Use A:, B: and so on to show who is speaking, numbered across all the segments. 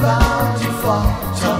A: found you far.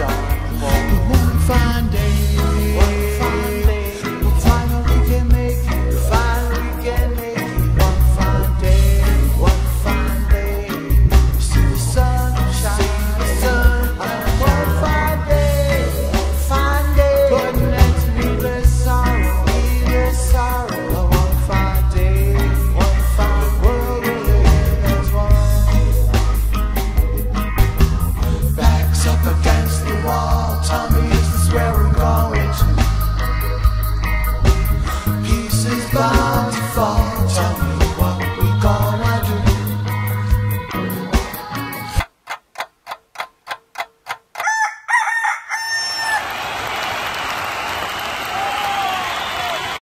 A: 阳光